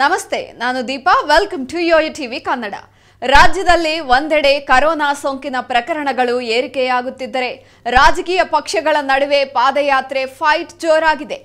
ನಮಸ್ತೆ, ನಾನು Deepa welcome to Yoyo TV Kannada. ರಾಜ್ಯದಲ್ಲಿ ಒಂದೆಡೆ ಕರೋನಾ ಸೋಂಕಿನ ಪ್ರಕರಣಗಳು ಏರಿಕೆಯಾಗುತ್ತಿದ್ದರೆ ರಾಜಕೀಯ ಪಕ್ಷಗಳ ನಡುವೆ ಪಾದಯಾತ್ರೆ ಫೈಟ್ ಜೋರಾಗಿದೆ.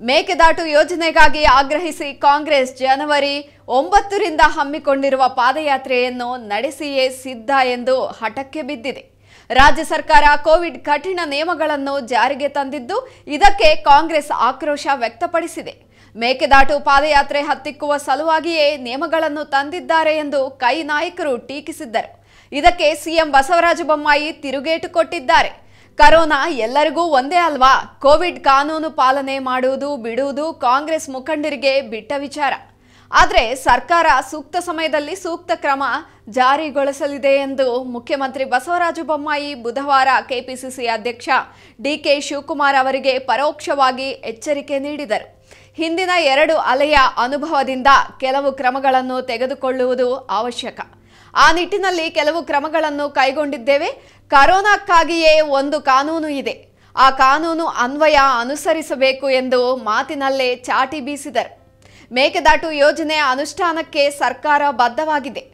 ಮೇಕೆದಾಟು ಯೋಜನೆಗಾಗಿ ಆಗ್ರಹಿಸಿ ಕಾಂಗ್ರೆಸ್ ಜನವರಿ ಒಂಬತ್ತರಿಂದ ಹಮ್ಮಿಕೊಂಡಿರುವ ಪಾದಯಾತ್ರೆಯನ್ನು ನಡೆಸಿಯೇ ಸಿದ್ಧ ಎಂದು ಹಠಕ್ಕೆ ಬಿದ್ದಿದೆ. ರಾಜ್ಯ ಸರ್ಕಾರ ಕೋವಿಡ್ ಕಠಿಣ ನಿಯಮಗಳನ್ನು ಜಾರಿಗೆ ತಂದಿದ್ದು ಇದಕ್ಕೆ ಕಾಂಗ್ರೆಸ್ ಆಕ್ರೋಶ ವ್ಯಕ್ತಪಡಿಸಿದೆ. ಮೇಕೆದಾಟು ಪಾದಯಾತ್ರೆ ಹತ್ತಿಕ್ಕುವ ಸಲುವಾಗಿಯೇ ನಿಯಮಗಳನ್ನು ತಂದಿದ್ದಾರೆ ಎಂದು ಕೈ ನಾಯಕರು ಟೀಕಿಸಿದ್ದರು. ಇದಕ್ಕೆ ಸಿಎಂ ಬಸವರಾಜ ಬೊಮ್ಮಾಯಿ ತಿರುಗೇಟು ಕೊಟ್ಟಿದ್ದಾರೆ. ಕರೋನಾ ಎಲ್ಲರಿಗೂ ಒಂದೇ ಅಲ್ವಾ? ಕೋವಿಡ್ ಕಾನೂನು ಪಾಲನೆ ಮಾಡುವುದು, ಬಿಡುವುದು ಕಾಂಗ್ರೆಸ್ ಮುಖಂಡರಿಗೆ ಬಿಟ್ಟ ವಿಚಾರ. ಆದರೆ ಸರ್ಕಾರ ಸೂಕ್ತ ಸಮಯದಲ್ಲಿ ಸೂಕ್ತ ಕ್ರಮ ಜಾರಿಗೊಳಿಸಲಿದೆ ಎಂದು ಮುಖ್ಯಮಂತ್ರಿ ಬಸವರಾಜ ಬೊಮ್ಮಾಯಿ ಬುಧವಾರ ಕೆಪಿಸಿಸಿ ಅಧ್ಯಕ್ಷ ಡಿಕೆ ಶಿವಕುಮಾರ್ ಅವರಿಗೆ ಪರೋಕ್ಷವಾಗಿ ಎಚ್ಚರಿಕೆ ನೀಡಿದರು. ಹಿಂದಿನ ಎರಡು ಅಲೆಯ ಅನುಭವದಿಂದ ಕೆಲವು ಕ್ರಮಗಳನ್ನು ತೆಗೆದುಕೊಳ್ಳುವುದು ಅವಶ್ಯಕ. ಆ ನಿಟ್ಟಿನಲ್ಲಿ ಕೆಲವು ಕ್ರಮಗಳನ್ನು ಕೈಗೊಂಡಿದ್ದೇವೆ. ಕರೋನಾಕ್ಕಾಗಿಯೇ ಒಂದು ಕಾನೂನು ಇದೆ. ಆ ಕಾನೂನು ಅನ್ವಯ ಅನುಸರಿಸಬೇಕು ಎಂದು ಮಾತಿನಲ್ಲೇ ಚಾಟಿ ಬೀಸಿದರು. ಮೇಕೆದಾಟು ಯೋಜನೆ ಅನುಷ್ಠಾನಕ್ಕೆ ಸರ್ಕಾರ ಬದ್ಧವಾಗಿದೆ.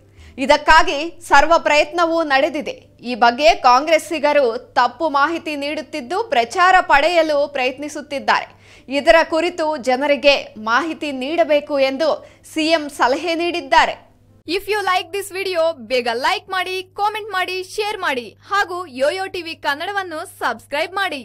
ಇದಕ್ಕಾಗಿ ಸರ್ವ ಪ್ರಯತ್ನವೂ ನಡೆದಿದೆ. ಈ ಬಗ್ಗೆ ಕಾಂಗ್ರೆಸ್ಸಿಗರು ತಪ್ಪು ಮಾಹಿತಿ ನೀಡುತ್ತಿದ್ದು ಪ್ರಚಾರ ಪಡೆಯಲು ಪ್ರಯತ್ನಿಸುತ್ತಿದ್ದಾರೆ. ಇದರ ಕುರಿತು ಜನರಿಗೆ ಮಾಹಿತಿ ನೀಡಬೇಕು ಎಂದು ಸಿಎಂ ಸಲಹೆ ನೀಡಿದ್ದಾರೆ. If you like this video ಬೇಗ ಲೈಕ್ ಮಾಡಿ ಕಾಮೆಂಟ್ ಮಾಡಿ ಶೇರ್ ಮಾಡಿ ಹಾಗೂ ಯೋಯೋ ಟಿವಿ ಕನ್ನಡವನ್ನು ಸಬ್ಸ್ಕ್ರೈಬ್ ಮಾಡಿ.